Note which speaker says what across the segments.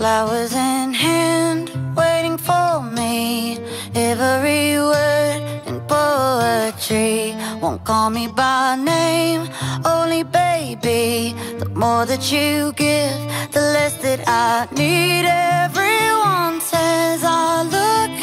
Speaker 1: Flowers in hand, waiting for me. Every word in poetry Won't call me by name, only baby The more that you give, the less that I need. Everyone says I look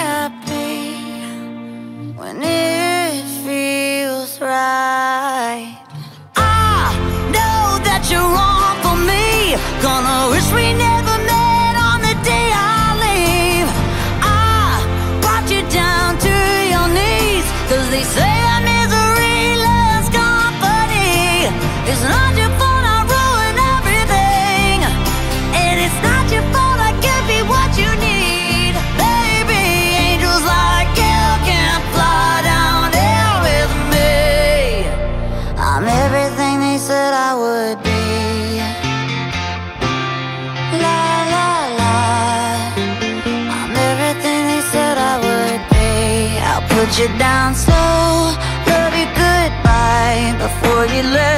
Speaker 1: put you down slow Love you goodbye before you left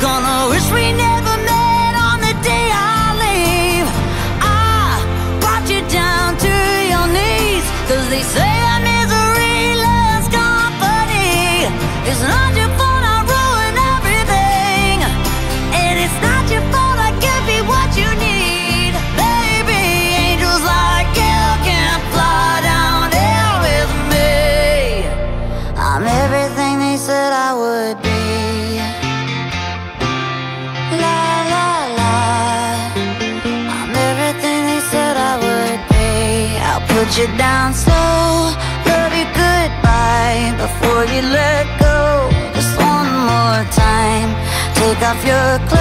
Speaker 1: Gonna wish we never you down slow. Love you goodbye before you let go. Just one more time. Take off your clothes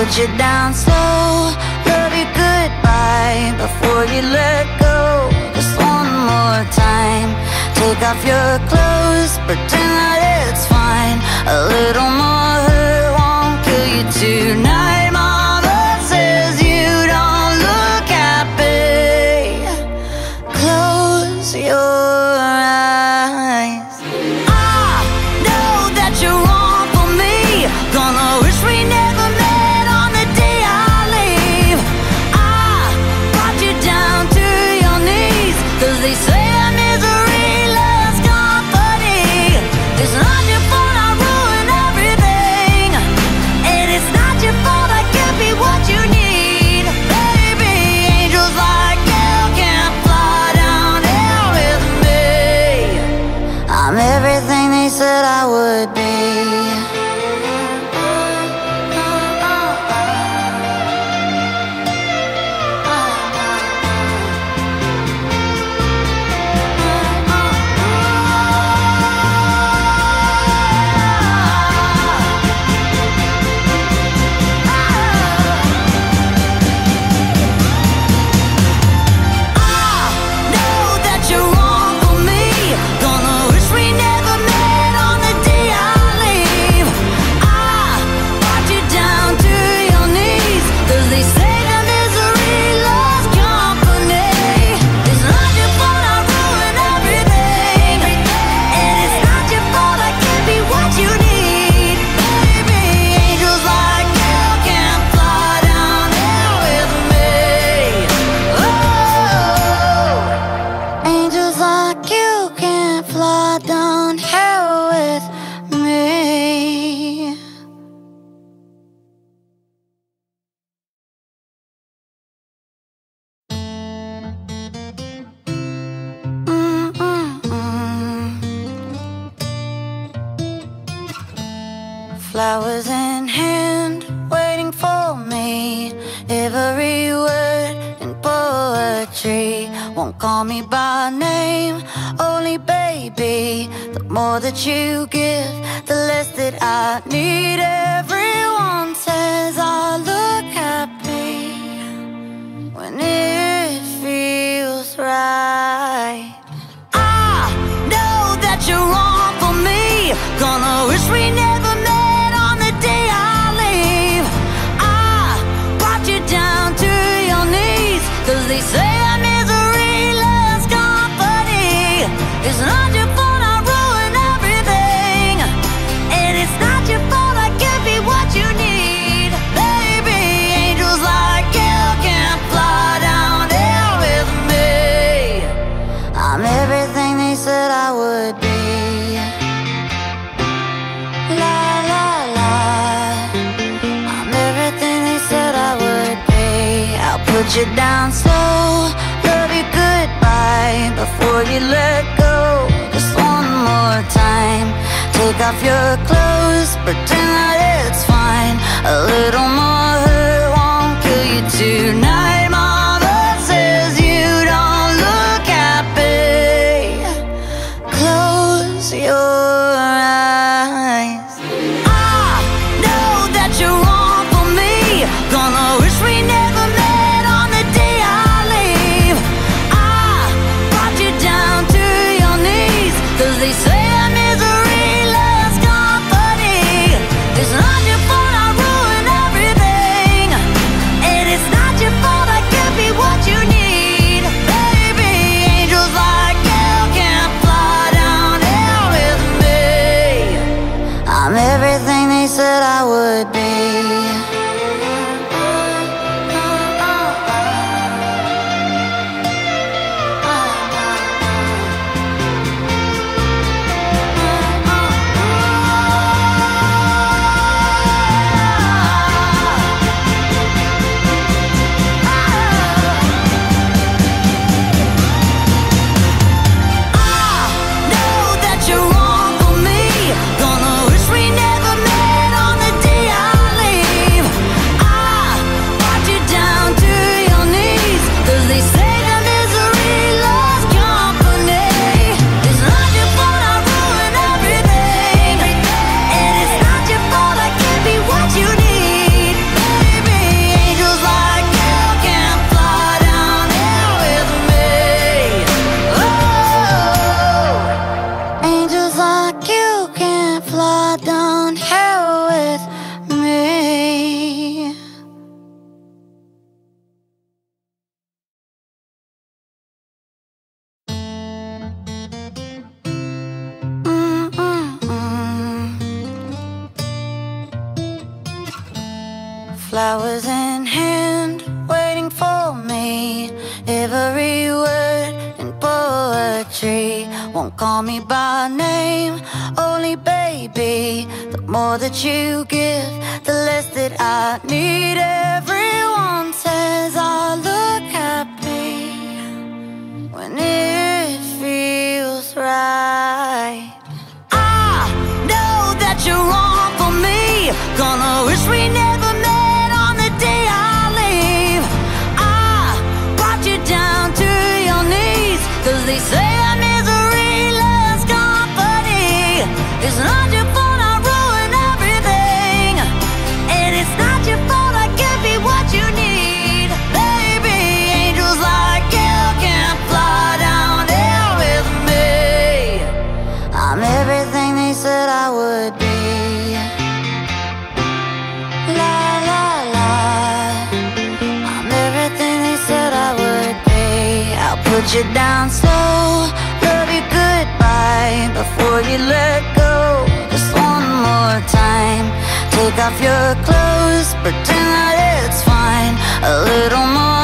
Speaker 1: put you down slow, Love you goodbye before you let go. Just one more time. Take off your clothes, pretend that it's fine. A little more hurt won't kill you tonight. Flowers in hand, waiting for me. Every word in poetry. Won't call me by name, only baby. The more that you give, the less that I need. Everyone says I look happy When it feels right. I know that you're wrong for me. Gonna wish we never expectations. Gonna wish we never off your clothes. Pretend that it's fine. A little more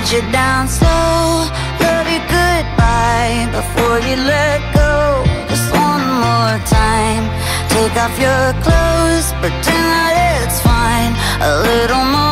Speaker 1: put you down so Love you goodbye before you let go. Just one more time. Take off your clothes, pretend that it's fine. A little more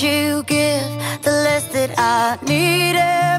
Speaker 1: you give, the less that I needed.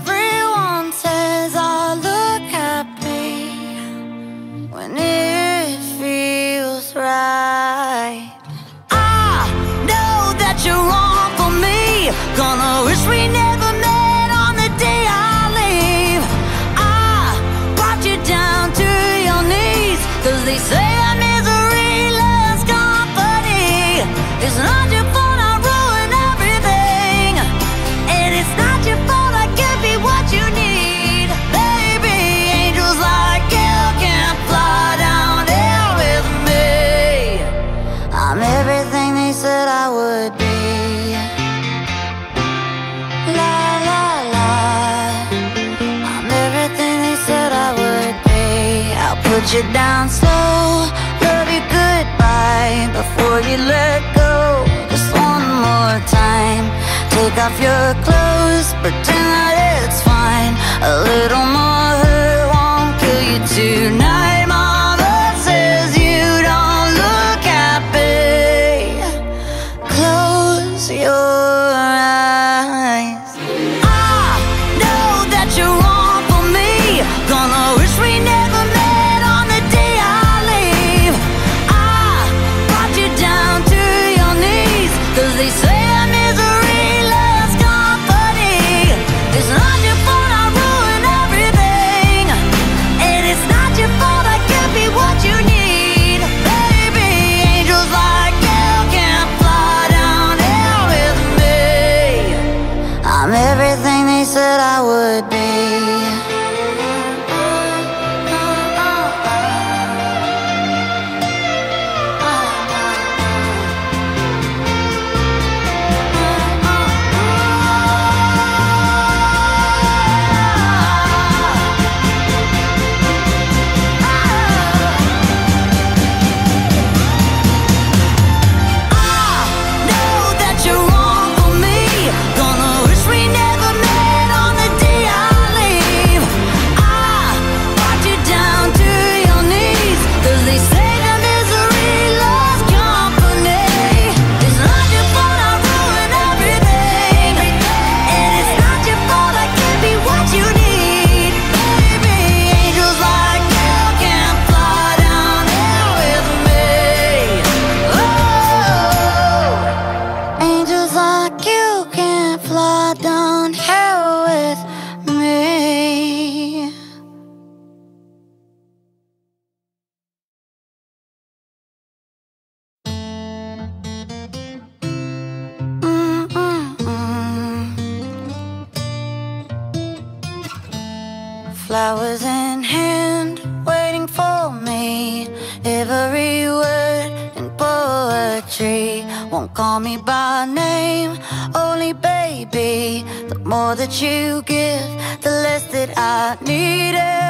Speaker 1: need it.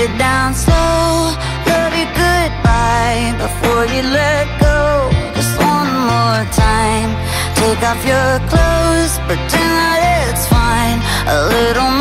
Speaker 1: you down slow. Love you goodbye before you let go. Just one more time. Take off your clothes, pretend that it's fine. A little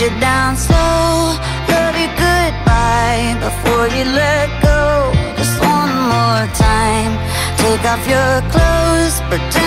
Speaker 1: you down slow. Love you goodbye before you let go. Just one more time. Take off your clothes, pretend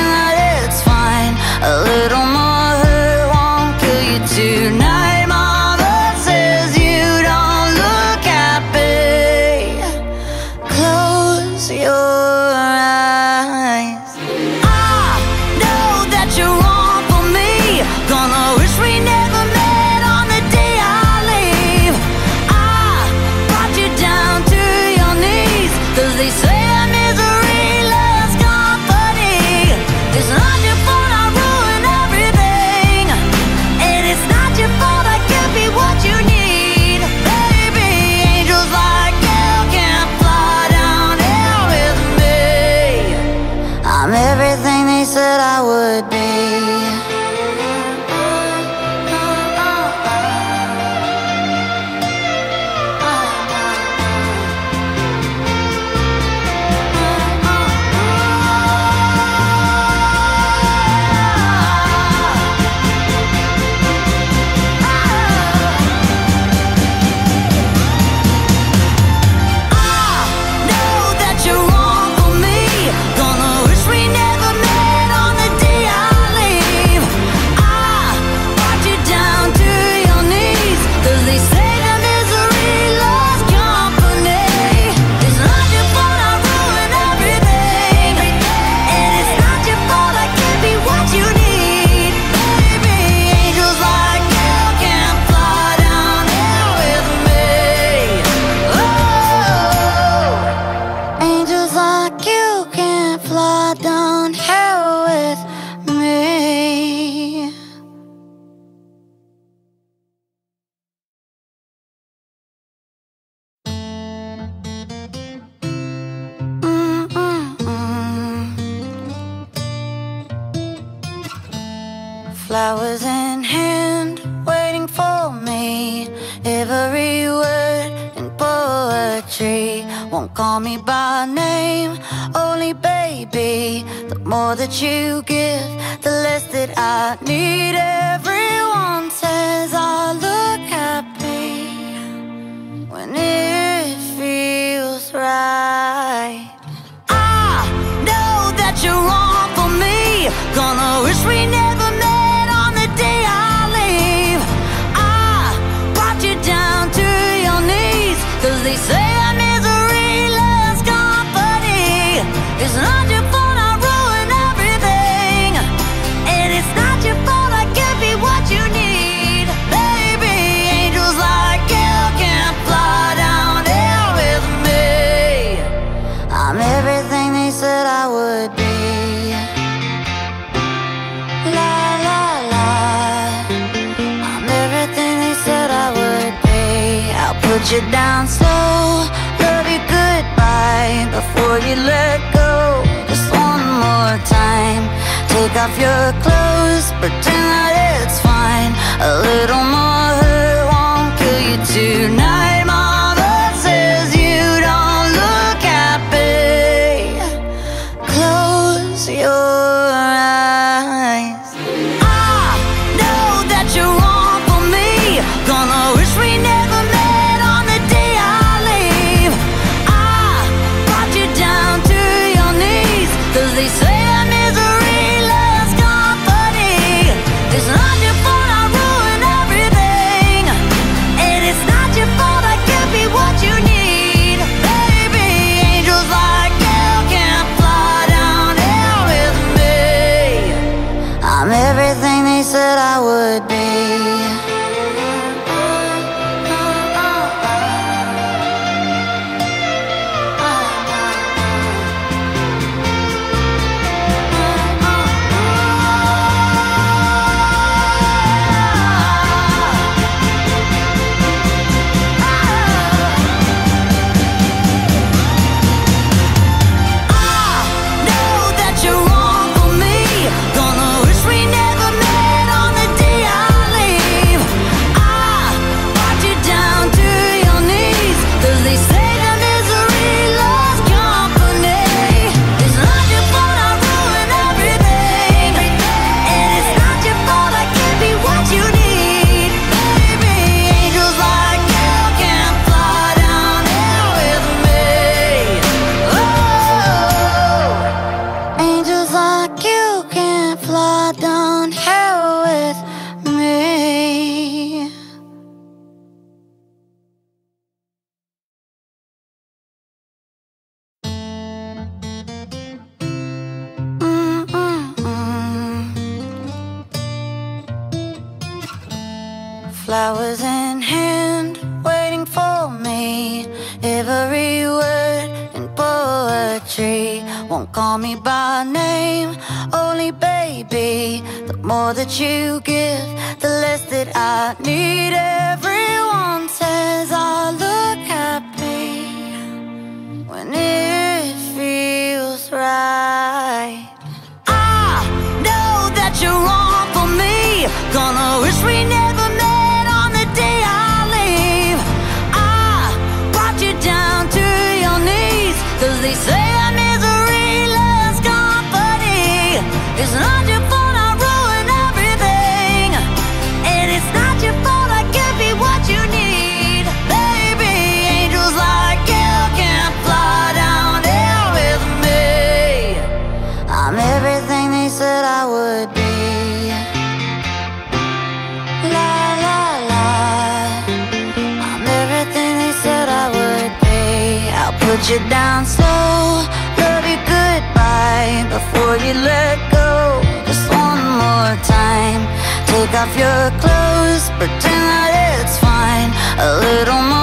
Speaker 1: name. Only baby The more that you give The less that I need. Everyone says I look happy When it feels right. I know that you're wrong for me. Gonna let go. Just one more time. Take off your clothes. Pretend that it's fine. A little more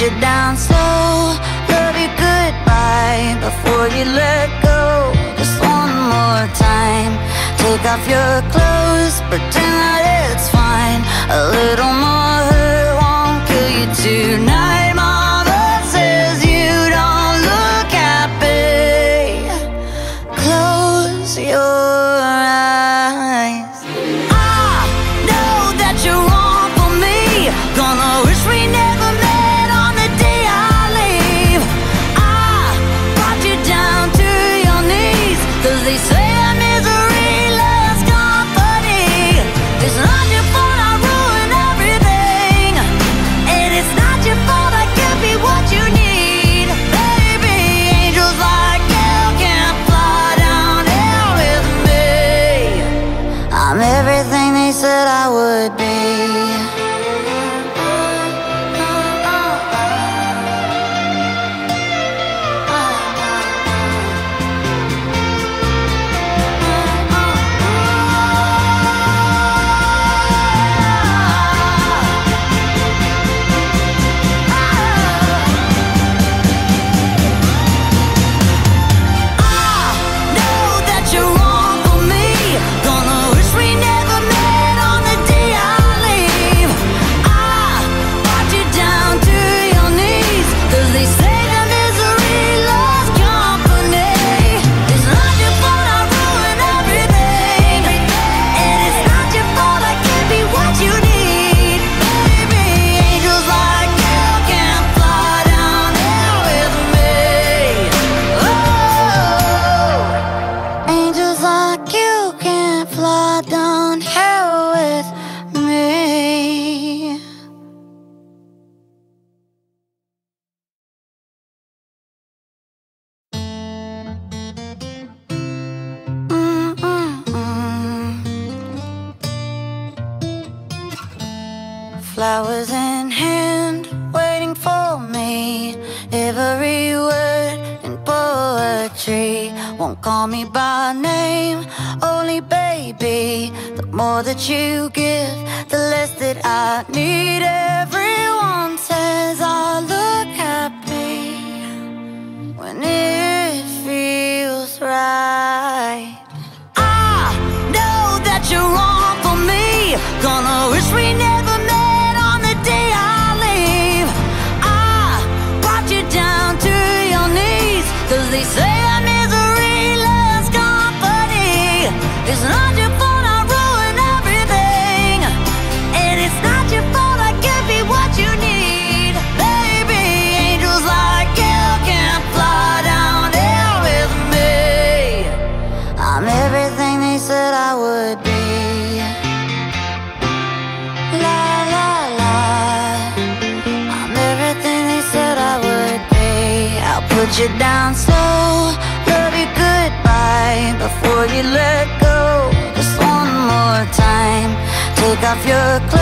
Speaker 1: you down slow. Love you goodbye before you let go. Just one more time. Take off your clothes, pretend that it's fine. A little more. that you give, the less that I needed. a.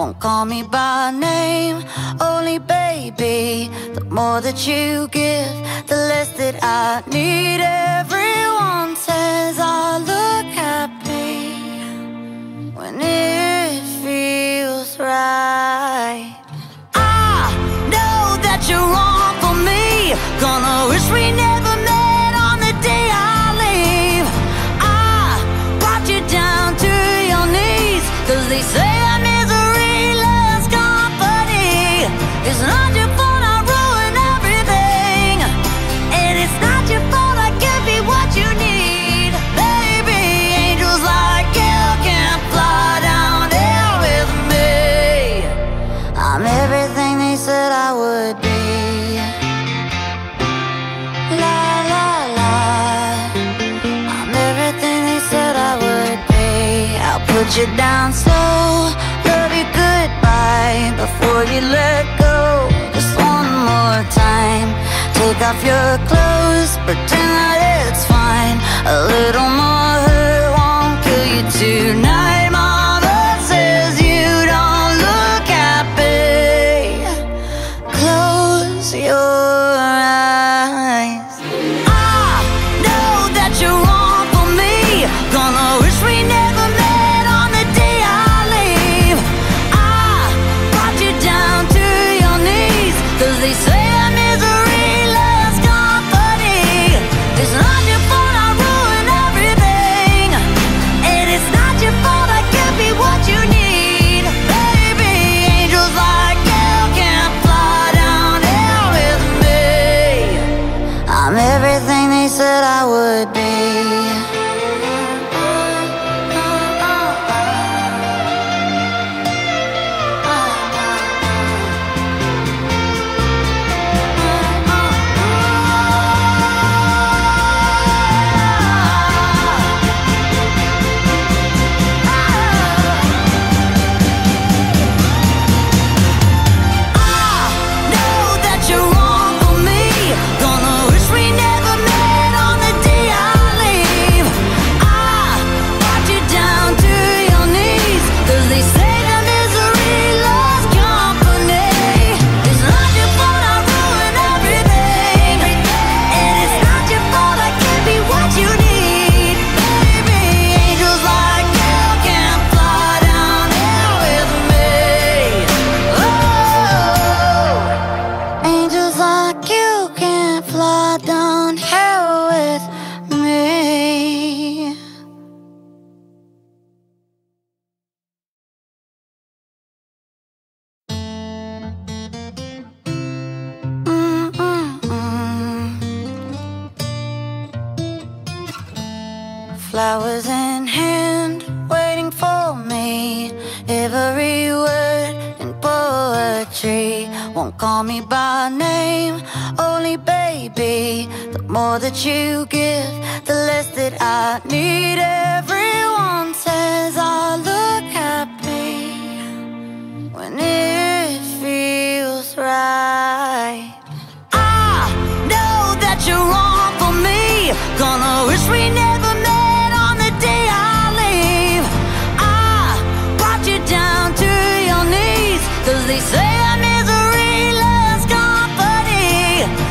Speaker 1: Won't call me by name, only baby The more that you give, the less that I need. Everyone says I look let you down so Love you goodbye before you let go. Just one more time. Take off your clothes, pretend that it's fine. A little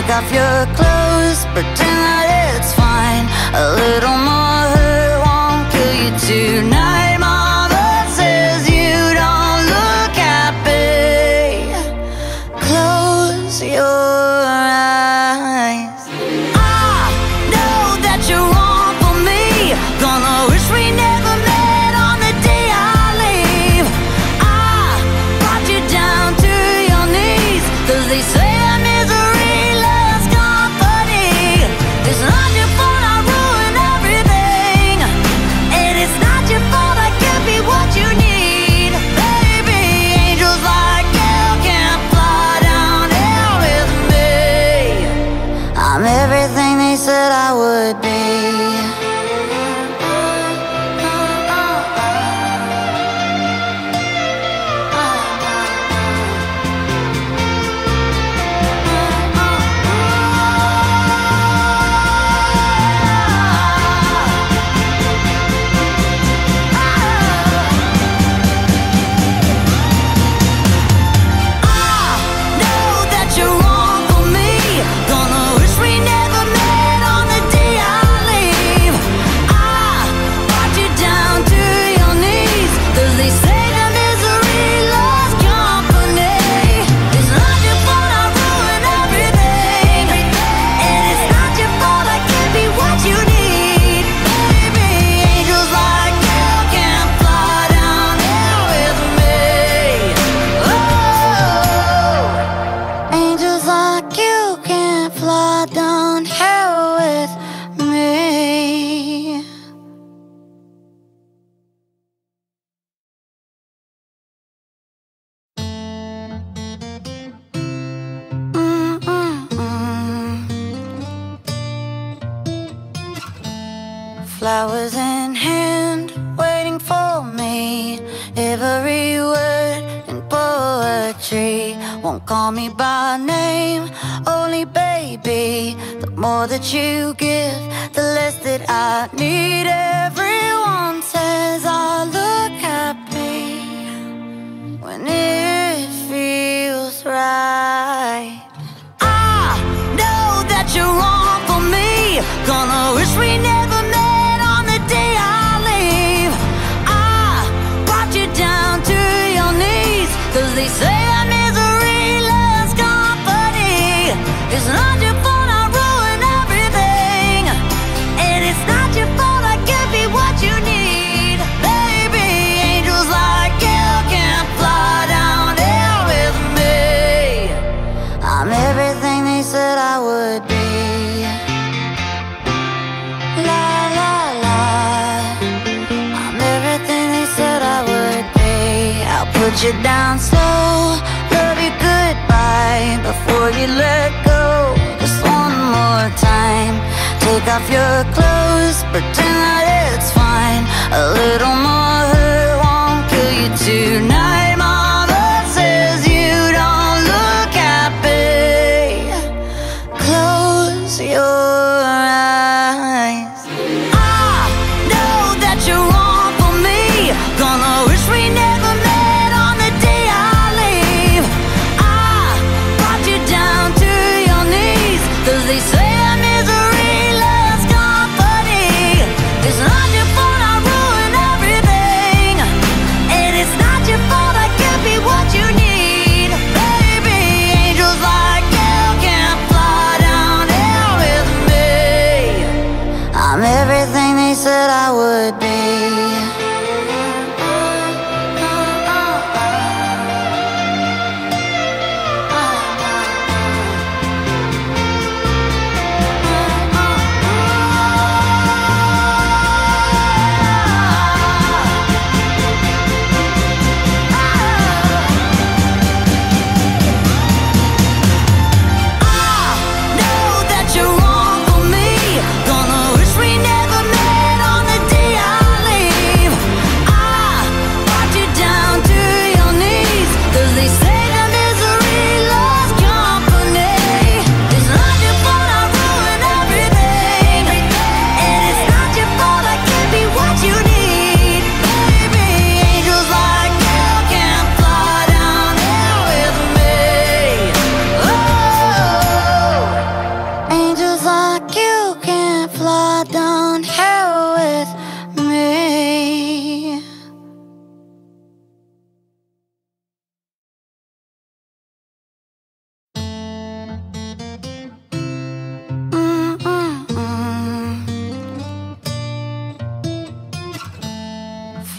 Speaker 1: take off your clothes.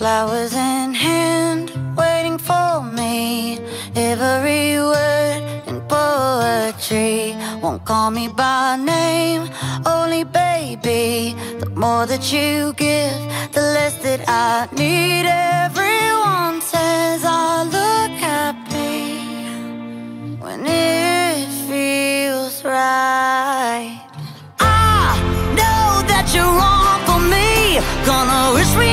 Speaker 1: Flowers in hand, waiting for me. Every word in poetry Won't call me by name, only baby The more that you give, the less that I need. Everyone says I look happy When it feels right. I know that you're wrong for me. Gonna wish me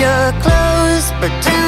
Speaker 1: your clothes, pretend.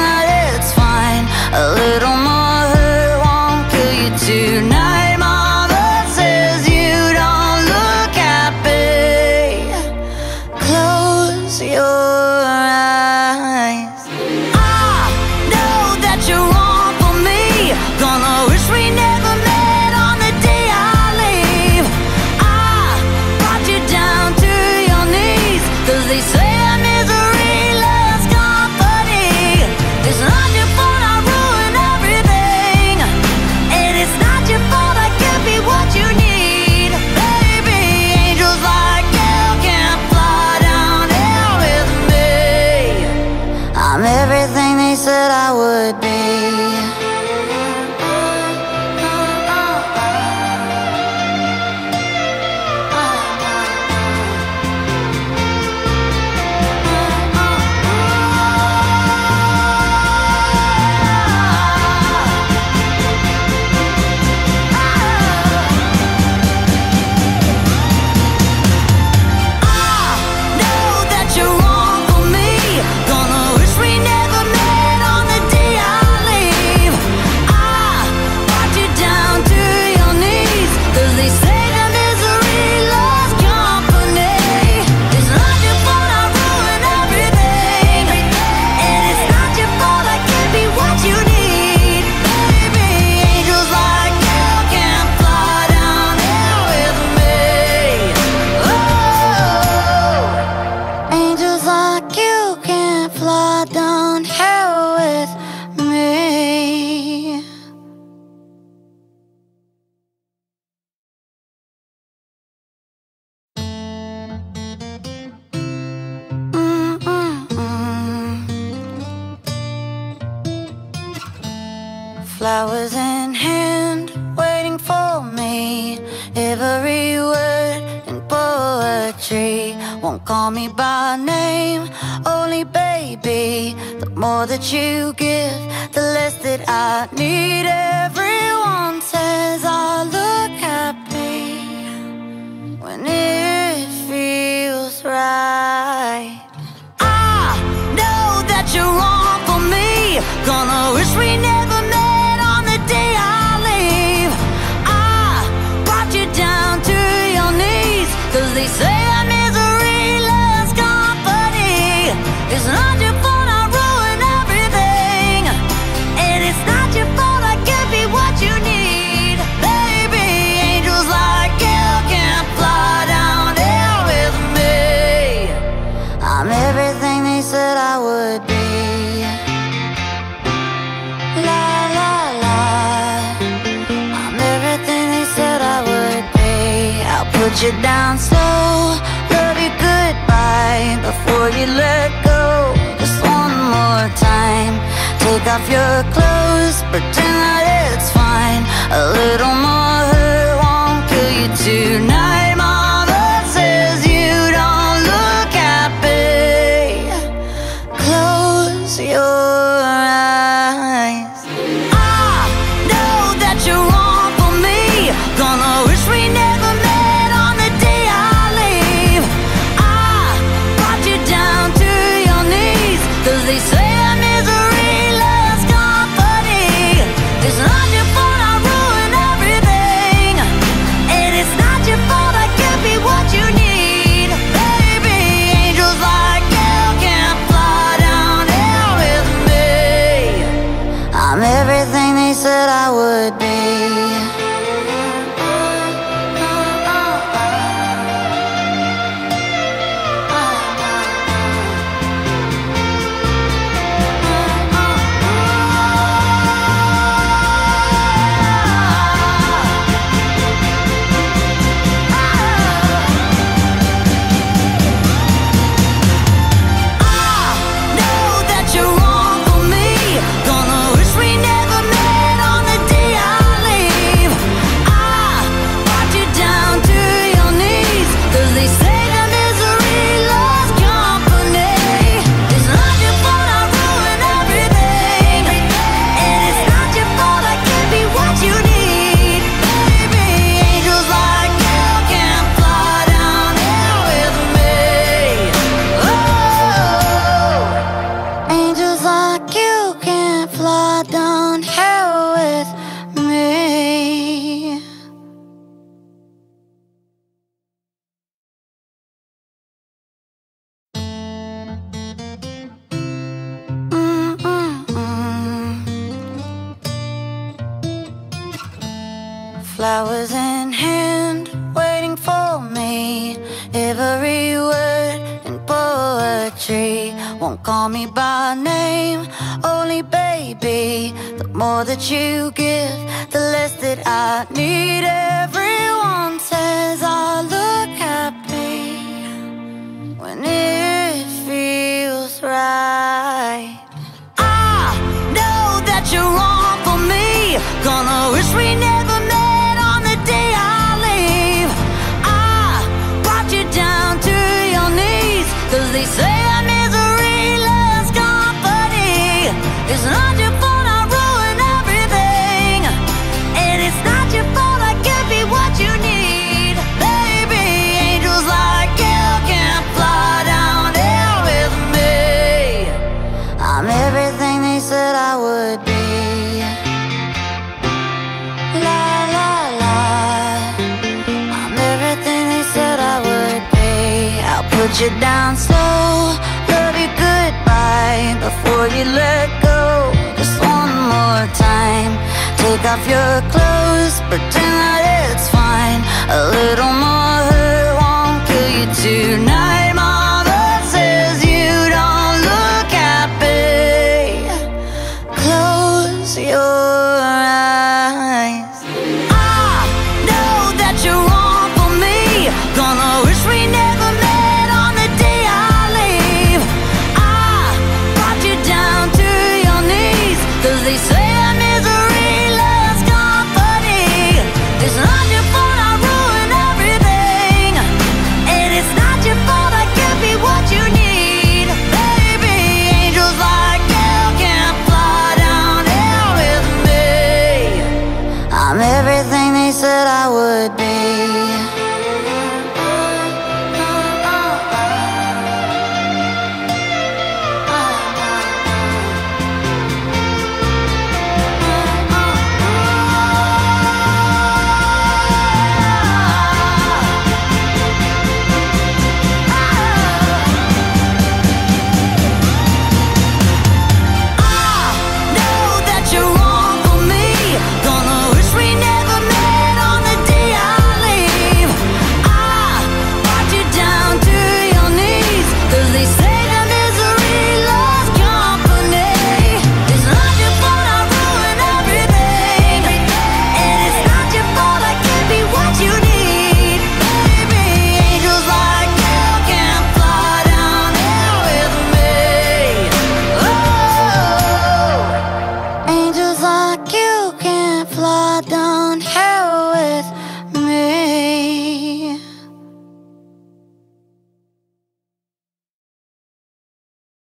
Speaker 1: off your clothes. Pretend that it's fine. A little more off your clothes, pretend